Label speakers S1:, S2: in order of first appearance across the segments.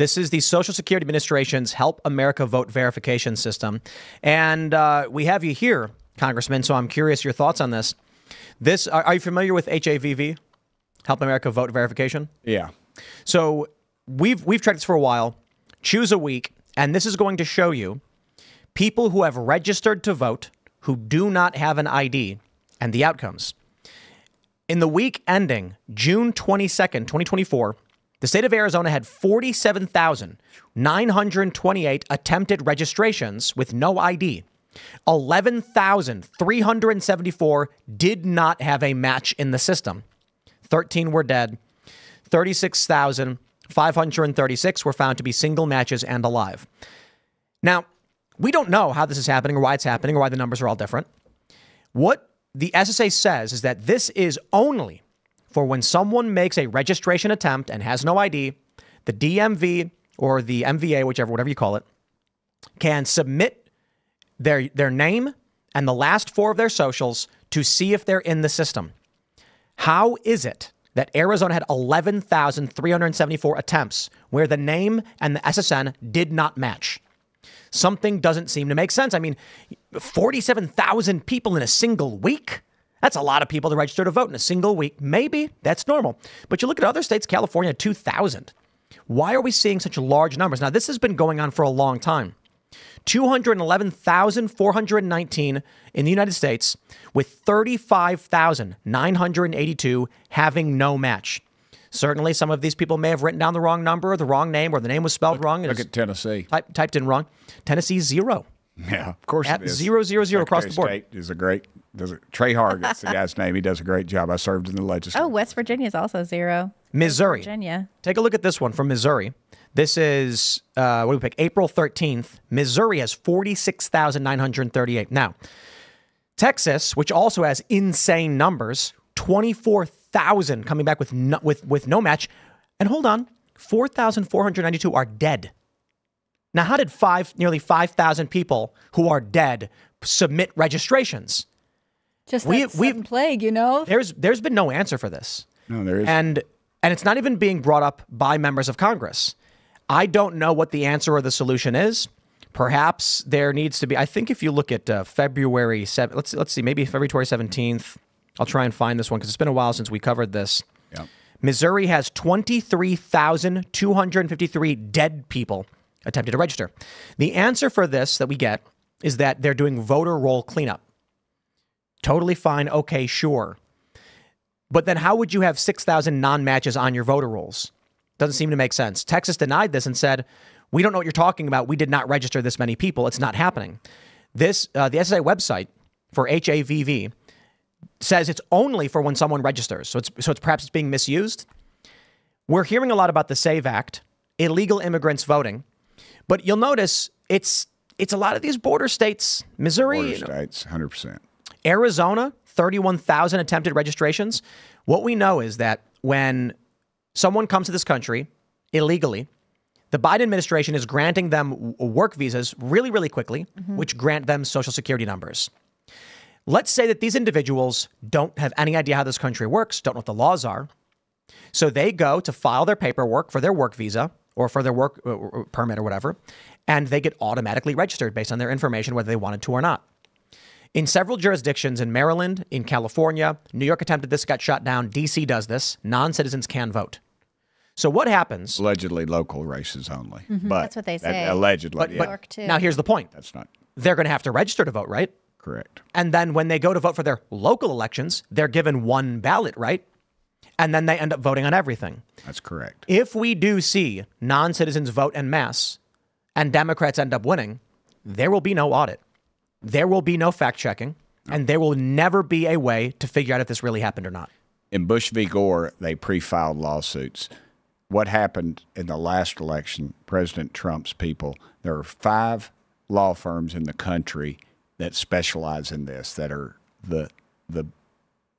S1: This is the Social Security Administration's Help America Vote verification system. And uh, we have you here, Congressman, so I'm curious your thoughts on this. This are, are you familiar with HAVV? Help America Vote verification?
S2: Yeah.
S1: So we've we've tracked this for a while. Choose a week, and this is going to show you people who have registered to vote who do not have an ID and the outcomes. In the week ending June 22nd, 2024, the state of Arizona had 47,928 attempted registrations with no ID. 11,374 did not have a match in the system. 13 were dead. 36,536 were found to be single matches and alive. Now, we don't know how this is happening or why it's happening or why the numbers are all different. What the SSA says is that this is only for when someone makes a registration attempt and has no ID, the DMV or the MVA, whichever, whatever you call it, can submit their, their name and the last four of their socials to see if they're in the system. How is it that Arizona had 11,374 attempts where the name and the SSN did not match? Something doesn't seem to make sense. I mean, 47,000 people in a single week? That's a lot of people to register to vote in a single week. Maybe that's normal. But you look at other states, California, 2,000. Why are we seeing such large numbers? Now, this has been going on for a long time. 211,419 in the United States, with 35,982 having no match. Certainly, some of these people may have written down the wrong number or the wrong name or the name was spelled
S2: look,
S1: wrong.
S2: Look at Tennessee.
S1: Type, typed in wrong. Tennessee, zero.
S2: Yeah, of course
S1: At
S2: it is.
S1: zero, zero, zero across the board.
S2: State is a great. Does it, Tre Hargett's the guy's name. He does a great job. I served in the legislature.
S3: Oh, West Virginia is also zero.
S1: Missouri.
S3: Virginia.
S1: Take a look at this one from Missouri. This is, uh, what do we pick? April 13th. Missouri has 46,938. Now, Texas, which also has insane numbers, 24,000 coming back with no, with, with no match. And hold on, 4,492 are dead. Now, how did five, nearly 5,000 people who are dead submit registrations?
S4: Just
S1: We-
S4: that
S1: we-
S4: sudden plague, you know?
S1: There's, there's been no answer for this.
S2: No, there is.
S1: And and it's not even being brought up by members of Congress. I don't know what the answer or the solution is. Perhaps there needs to be. I think if you look at uh, February seven, let's let's see, maybe February seventeenth. I'll try and find this one because it's been a while since we covered this.
S2: Yep.
S1: Missouri has twenty three thousand two hundred fifty three dead people attempted to register. The answer for this that we get is that they're doing voter roll cleanup. Totally fine. Okay, sure. But then how would you have 6,000 non matches on your voter rolls? Doesn't seem to make sense. Texas denied this and said, we don't know what you're talking about. We did not register this many people. It's not happening. This, uh, the SSA website for HAVV says it's only for when someone registers. So it's, so it's perhaps it's being misused. We're hearing a lot about the SAVE Act, illegal immigrants voting, but you'll notice it's it's a lot of these border states, Missouri,
S2: Border
S1: you know,
S2: states, hundred percent.
S1: Arizona, 31,000 attempted registrations. What we know is that when someone comes to this country illegally, the Biden administration is granting them work visas really, really quickly, mm-hmm. which grant them social security numbers. Let's say that these individuals don't have any idea how this country works, don't know what the laws are. So they go to file their paperwork for their work visa or for their work uh, uh, permit or whatever, and they get automatically registered based on their information, whether they wanted to or not. In several jurisdictions in Maryland, in California, New York attempted this, got shot down. DC does this. Non citizens can vote. So what happens?
S2: Allegedly local races only. But
S3: That's what they
S2: that-
S3: say.
S2: allegedly,
S1: But,
S2: yeah.
S1: but
S3: York, too.
S1: now here's the point.
S2: that's not
S1: They're going to have to register to vote, right?
S2: correct.
S1: And then when they go to vote for their local elections, they're given one ballot, right? And then they end up voting on everything.
S2: That's correct.
S1: If we do see non citizens vote en masse and Democrats end up winning, there will be no audit. There will be no fact checking. And there will never be a way to figure out if this really happened or not.
S2: in Bush v. Gore, they pre-filed lawsuits. What happened in the last election? President Trump's people. There are five law firms in the country that specialize in this. That are the the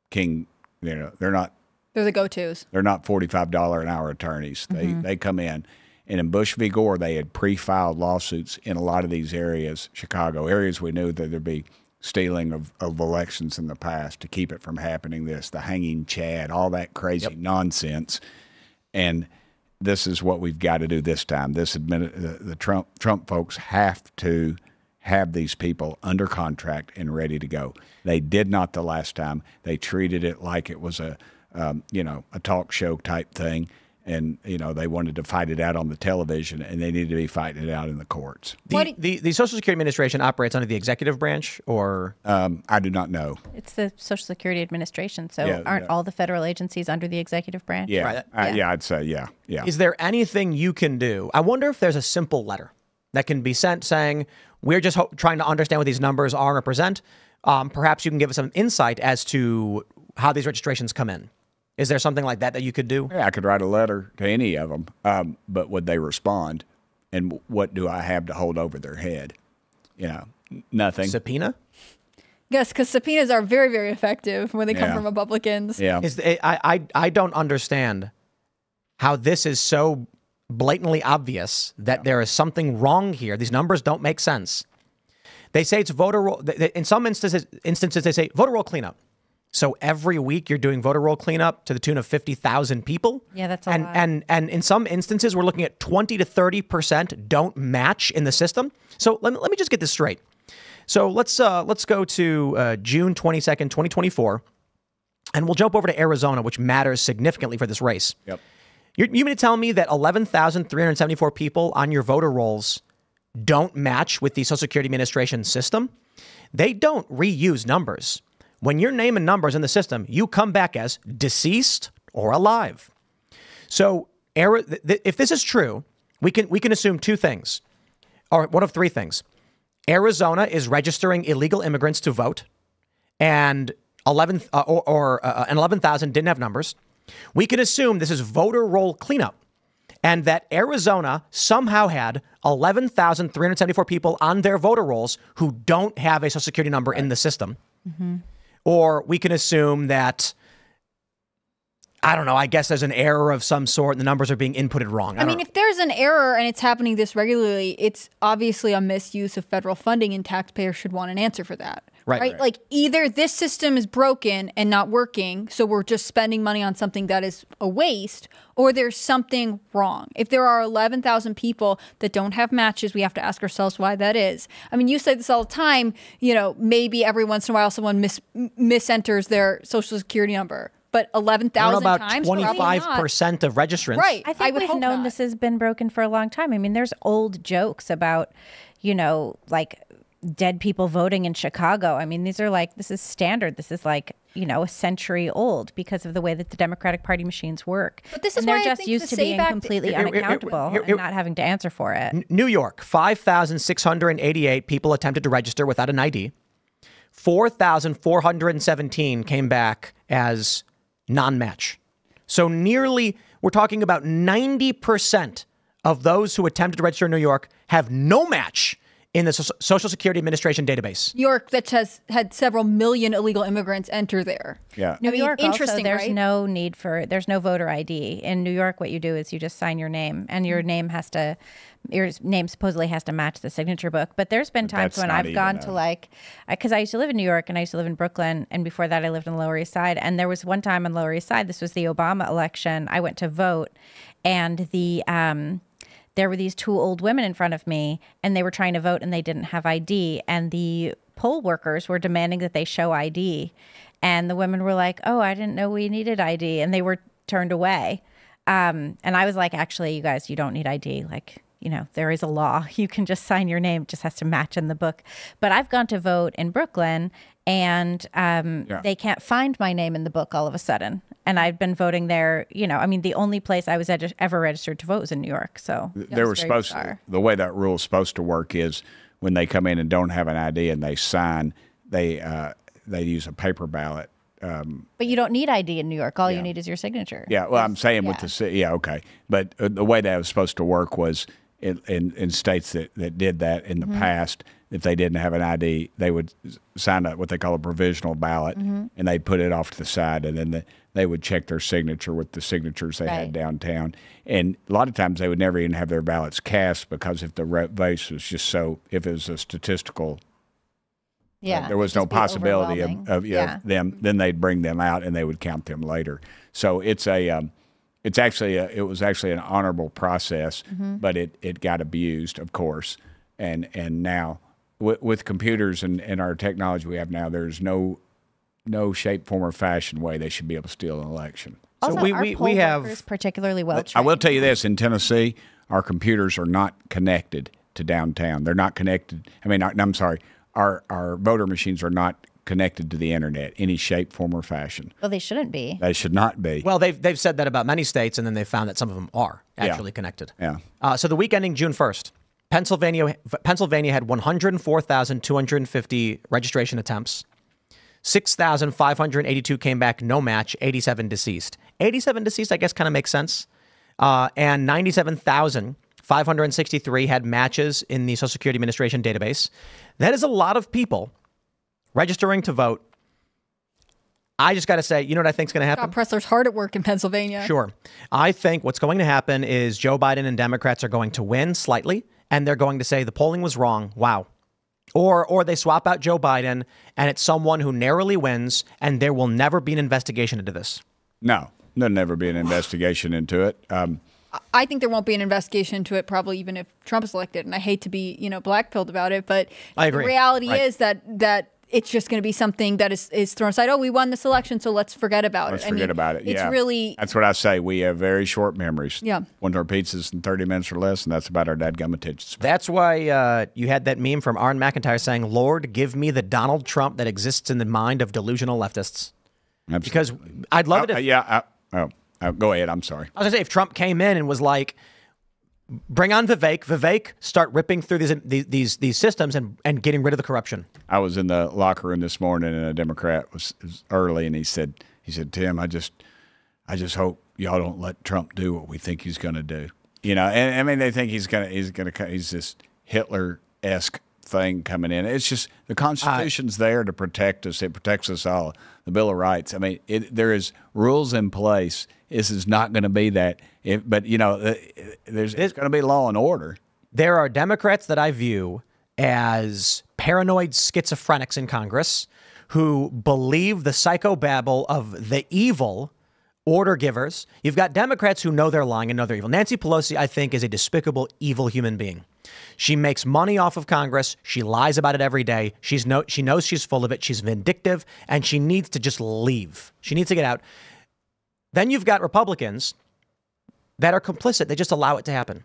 S2: king. You know, they're not
S4: They're the go-tos.
S2: they're not forty-five dollar an hour attorneys. They mm-hmm. they come in, and in Bush v. Gore, they had pre-filed lawsuits in a lot of these areas, Chicago areas. We knew that there'd be stealing of, of elections in the past to keep it from happening. This, the hanging Chad, all that crazy nonsense, and this is what we've got to do this time. This admin, the, the Trump Trump folks have to have these people under contract and ready to go. They did not the last time. They treated it like it was a um, you know a talk show type thing, and you know they wanted to fight it out on the television, and they needed to be fighting it out in the courts.
S1: The,
S4: What
S1: the, the Social Security Administration operates under the executive branch, or
S2: Um, I do not know.
S3: It's the Social Security Administration. So
S2: Yeah,
S3: aren't
S2: yeah.
S3: all the federal agencies under the executive branch?
S2: Yeah,
S1: Right.
S2: Uh,
S3: Yeah.
S2: yeah, I'd say yeah, yeah.
S1: is there anything you can do? I wonder if there's a simple letter that can be sent saying, we're just ho- trying to understand what these numbers are and represent. Um, perhaps you can give us some insight as to how these registrations come in. Is there something like that that you could do?
S2: Yeah, I could write a letter to any of them, um, but would they respond? And what do I have to hold over their head? You know, nothing.
S1: Subpoena?
S4: Yes, because subpoenas are very, very effective when they come
S2: Yeah.
S4: from Republicans.
S2: yeah,
S1: Is I, I I don't understand how this is so blatantly obvious that there is something wrong here. These numbers don't make sense. They say it's voter roll. th- th- In some instances, instances they say voter roll cleanup. So every week you're doing voter roll cleanup to the tune of fifty thousand people.
S3: Yeah, that's a
S1: and
S3: lot.
S1: and and in some instances we're looking at twenty to thirty percent don't match in the system. So let me let me just get this straight. So let's uh, let's go to uh, June twenty second, twenty twenty four, and we'll jump over to Arizona, which matters significantly for this race.
S2: yep.
S1: You're, you mean to tell me that 11,374 people on your voter rolls don't match with the Social Security Administration system? They don't reuse numbers. When your name and numbers in the system, you come back as deceased or alive. So, if this is true, we can we can assume two things, or one of three things. Arizona is registering illegal immigrants to vote, and 11 uh, or, or uh, and 11,000 didn't have numbers. We can assume this is voter roll cleanup, and that Arizona somehow had 11,374 people on their voter rolls who don't have a social security number in the system. Or we can assume that I don't know. I guess there's an error of some sort, and the numbers are being inputted wrong. I,
S4: I mean,
S1: know.
S4: if there's an error and it's happening this regularly, it's obviously a misuse of federal funding, and taxpayers should want an answer for that.
S1: Right, right.
S4: Like either this system is broken and not working, so we're just spending money on something that is a waste, or there's something wrong. If there are 11,000 people that don't have matches, we have to ask ourselves why that is. I mean, you say this all the time. You know, maybe every once in a while someone mis- misenters their social security number, but 11,000
S1: about
S4: times,
S1: 25% of registrants.
S4: Right.
S3: I think
S4: would
S3: we've known
S4: not.
S3: this has been broken for a long time. I mean, there's old jokes about, you know, like dead people voting in Chicago. I mean, these are like this is standard. This is like you know a century old because of the way that the Democratic Party machines work.
S4: But this
S3: and
S4: is
S3: they're
S4: why I
S3: just
S4: think
S3: used
S4: the
S3: to being
S4: Act-
S3: completely
S1: Here- here- here-
S3: unaccountable
S1: here- here-
S3: and not having to answer for it.
S1: New York, 5,688 people attempted to register without an ID. 4,417 came back as non match. So nearly, we're talking about 90% of those who attempted to register in New York have no match in the So- Social Security Administration database.
S4: New York that has had several million illegal immigrants enter there.
S2: Yeah.
S3: New
S4: I mean,
S3: York, also,
S4: interesting,
S3: there's
S4: right?
S3: no need for there's no voter ID in New York. What you do is you just sign your name, and
S4: Mm-hmm.
S3: your name has to your name supposedly has to match the signature book. But there's been times
S2: that's
S3: when I've gone
S2: a-
S3: to like because I used to live in New York and I used to live in Brooklyn, and before that I lived on the Lower East Side. And there was one time on the Lower East Side, this was the Obama election. I went to vote, and the um, there were these two old women in front of me and they were trying to vote and they didn't have ID and the poll workers were demanding that they show ID and the women were like, "Oh, I didn't know we needed ID," and they were turned away. Um, and I was like, "Actually, you guys, you don't need ID. Like, you know, there is a law. You can just sign your name; it just has to match in the book." But I've gone to vote in Brooklyn, and um,
S2: Yeah.
S3: they can't find my name in the book all of a sudden. And I've been voting there. You know, I mean, the only place I was reg- ever registered to vote was in New York. So
S2: they were supposed to, the way that rule is supposed to work is when they come in and don't have an ID and they sign, they uh, they use a paper ballot.
S3: But you don't need ID in New York. All you need is your signature.
S2: Yeah, well, I'm saying with the city, yeah, okay, but uh, the way that was supposed to work was in in, in states that, that did that in the
S3: Mm-hmm.
S2: past. If they didn't have an ID, they would sign up what they call a provisional ballot,
S3: Mm-hmm.
S2: and they put it off to the side, and then the, they would check their signature with the signatures they
S3: Right.
S2: had downtown. And a lot of times they would never even have their ballots cast because if the vote was just so, if it was a statistical
S3: yeah.
S2: there was no possibility of, of know, them. Then they'd bring them out and they would count them later. So it's a um, It's actually a, it was actually an honorable process, mm-hmm. but it, it got abused, of course, and and now with, with computers and, and our technology we have now, there's no no shape, form, or fashion way they should be able to steal an election.
S1: So we-
S3: our
S1: we-
S3: poll
S1: we have-
S3: particularly well trained.
S2: I will tell you this: in Tennessee, our computers are not connected to downtown. They're not connected. I mean, I- I'm sorry, our our voter machines are not connected to the internet, any shape, form, or fashion.
S3: Well, they shouldn't be.
S2: They should not be.
S1: Well, they've they've said that about many states, and then they found that some of them are actually connected.
S2: Yeah.
S1: Uh, so the week ending June first, Pennsylvania Pennsylvania had 104,250 registration attempts. 6,582 came back no match. 87 deceased. 87 deceased, I guess, kind of makes sense. Uh, and 97,563 had matches in the Social Security Administration database. That is a lot of people registering to vote. I just got to say, you know what I think is going to happen?
S4: Scott Presler's hard at work in Pennsylvania.
S1: Sure. I think what's going to happen is Joe Biden and Democrats are going to win slightly, and they're going to say the polling was wrong. Wow. Or, or they swap out Joe Biden, and it's someone who narrowly wins, and there will never be an investigation into this.
S2: no, there'll never be an investigation into it. Um,
S4: I think there won't be an investigation into it, probably even if Trump is elected. And I hate to be, you know, blackpilled about it, but
S1: I agree.
S4: the reality
S1: Right.
S4: is that that it's just going to be something that is, is thrown aside. Oh, we won this election, so let's forget about
S2: let's
S4: it. I
S2: forget
S4: mean,
S2: about it.
S4: It's
S2: yeah.
S4: really
S2: That's what I say. We have very short memories.
S4: Yeah.
S2: One our pizzas in 30 minutes or less, and that's about our dadgum attention.
S1: That's why uh, you had that meme from Aaron McIntire saying, Lord, give me the Donald Trump that exists in the mind of delusional leftists.
S2: Absolutely.
S1: Because I'd love it
S2: Uh,
S1: if
S2: uh, yeah. I, oh, uh, go ahead. I'm sorry.
S1: I was gonna say if Trump came in and was like, "Bring on Vivek, Vivek, start ripping through these these these, systems and, and getting rid of the corruption."
S2: I was in the locker room this morning, and a Democrat was, was early, and he said, "He said, Tim, I just, I just hope y'all don't let Trump do what we think he's going to do. You know, and I mean, they think he's going to, he's going to, he's this Hitler esque thing coming in. It's just the Constitution's there to protect us. It protects us all. The Bill of Rights. I mean, it, there is rules in place. This is not going to be that. If, but you know, there's it's going to be law and order.
S1: There are Democrats that I view as paranoid schizophrenics in Congress who believe the psychobabble of the evil order givers. You've got Democrats who know they're lying and know they're evil. Nancy Pelosi, I think, is a despicable, evil human being. She makes money off of Congress. She lies about it every day. She's no, she knows she's full of it. She's vindictive, and she needs to just leave. She needs to get out. Then you've got Republicans that are complicit. They just allow it to happen.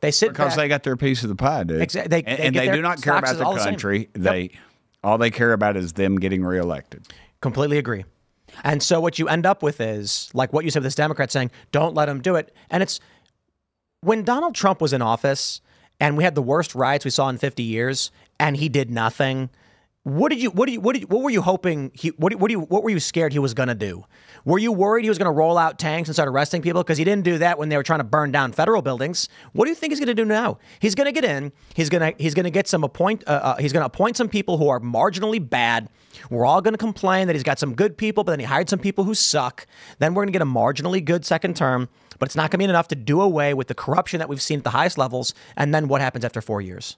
S1: They sit
S2: because
S1: back.
S2: they got their piece of the pie, dude.
S1: Exa- they-
S2: and
S1: they
S2: and they do not care about the
S1: the
S2: country.
S1: Yep.
S2: They all they care about is them getting reelected.
S1: Completely agree. And so what you end up with is like what you said with this Democrat saying, don't let him do it. And it's when Donald Trump was in office and we had the worst riots we saw in 50 years and he did nothing. What did you what did you what did what were you hoping he what what do you what were you scared he was going to do? Were you worried he was going to roll out tanks and start arresting people because he didn't do that when they were trying to burn down federal buildings? What do you think he's going to do now? He's going to get in. He's to he's to get some appoint uh, uh, he's going to appoint some people who are marginally bad. We're all going to complain that he's got some good people, but then he hired some people who suck. Then we're going to get a marginally good second term, but it's not going to be enough to do away with the corruption that we've seen at the highest levels. And then what happens after four years?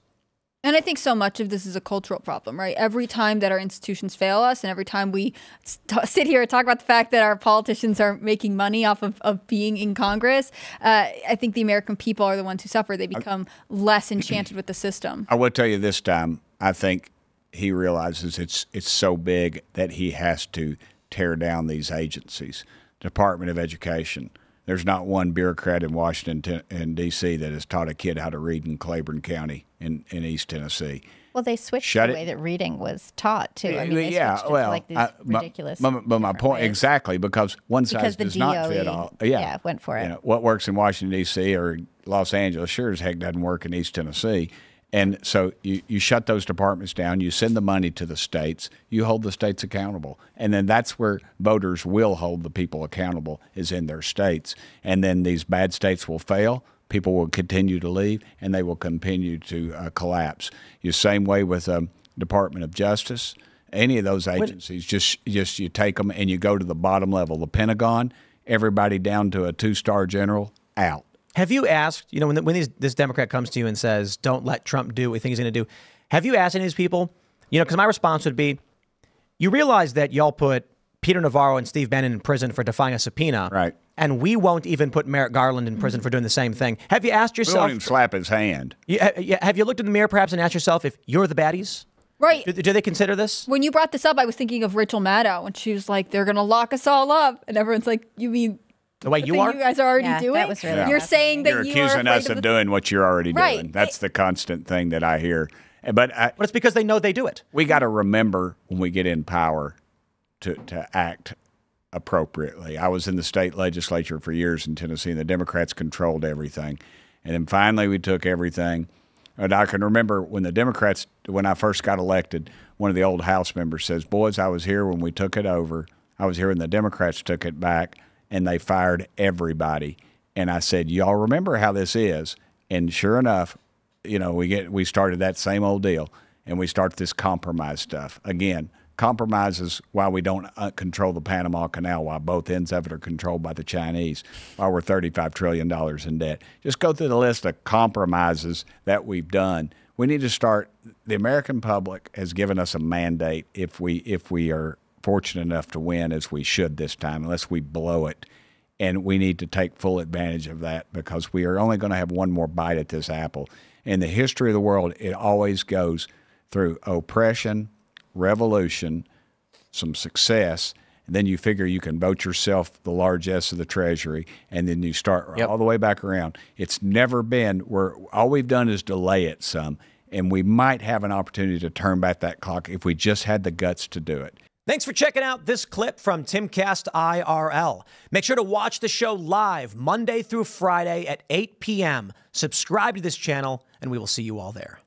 S4: And I think so much of this is a cultural problem, right? Every time that our institutions fail us, and every time we st- sit here and talk about the fact that our politicians are making money off of, of being in Congress, uh, I think the American people are the ones who suffer. They become less enchanted with the system.
S2: I will tell you this time. I think he realizes it's it's so big that he has to tear down these agencies. Department of Education. There's not one bureaucrat in Washington and D.C. that has taught a kid how to read in Claiborne County in, in East Tennessee.
S3: Well, they switched
S2: Shut
S3: the
S2: it-
S3: way that reading was taught too. I mean,
S2: yeah, well,
S3: like these
S2: I-
S3: ridiculous.
S2: But, but my point
S3: ways.
S2: exactly because one size
S3: Because the
S2: does not fit all. Yeah,
S3: yeah, went for it.
S2: You know, what works in Washington D.C. or Los Angeles sure as heck doesn't work in East Tennessee. And so you, you shut those departments down, you send the money to the states, you hold the states accountable. And then that's where voters will hold the people accountable is in their states. And then these bad states will fail, people will continue to leave, and they will continue to uh, collapse. You same way with um, Department of Justice. Any of those agencies, just just you take them and you go to the bottom level. The Pentagon, everybody down to a two-star general, out.
S1: Have you asked, you know, when, when these, this Democrat comes to you and says, don't let Trump do what we think he's going to do, have you asked any of these people? You know, because my response would be, you realize that y'all put Peter Navarro and Steve Bannon in prison for defying a subpoena.
S2: Right.
S1: And we won't even put Merrick Garland in prison for doing the same thing. Have you asked yourself?
S2: We won't
S1: yourself?
S2: even slap his hand.
S1: You- you- have you looked in the mirror perhaps and asked yourself if you're the baddies?
S4: Right.
S1: Do, do they consider this?
S4: When you brought this up, I was thinking of Rachel Maddow when she was like, "They're gonna lock us all up," and everyone's like, "You mean
S1: The way
S4: the
S1: you
S4: thing
S1: are?
S4: you guys are already
S3: Yeah, that
S4: doing?
S3: was really
S4: You're saying that
S2: You're
S4: you
S2: accusing us
S4: afraid
S2: of
S4: the-
S2: doing what you're already
S4: Right.
S2: doing. That's the constant thing that I hear. But I,
S1: but it's because they know they do it.
S2: we got to remember when we get in power to, to act appropriately. I was in the state legislature for years in Tennessee, and the Democrats controlled everything. And then finally, we took everything. And I can remember when the Democrats, when I first got elected, one of the old House members says, Boys, I was here when we took it over. I was here when the Democrats took it back, and they fired everybody. And I said, Y'all remember how this is? And sure enough, you know, we get we started that same old deal, and we start this compromise stuff again. Compromises why we don't uh, control the Panama Canal, why both ends of it are controlled by the Chinese, why we're thirty-five trillion dollars in debt. Just go through the list of compromises that we've done. We need to start. The American public has given us a mandate. If we if we are fortunate enough to win, as we should this time, unless we blow it, and we need to take full advantage of that because we are only going to have one more bite at this apple. In the history of the world, it always goes through oppression, revolution, some success, and then you figure you can vote yourself the largesse of the treasury, and then you start
S1: Yep.
S2: all the way back around. It's never been where all we've done is delay it some, and we might have an opportunity to turn back that clock if we just had the guts to do it.
S1: Thanks for checking out this clip from Timcast IRL. Make sure to watch the show live Monday through Friday at 8 p.m. Subscribe to this channel, and we will see you all there.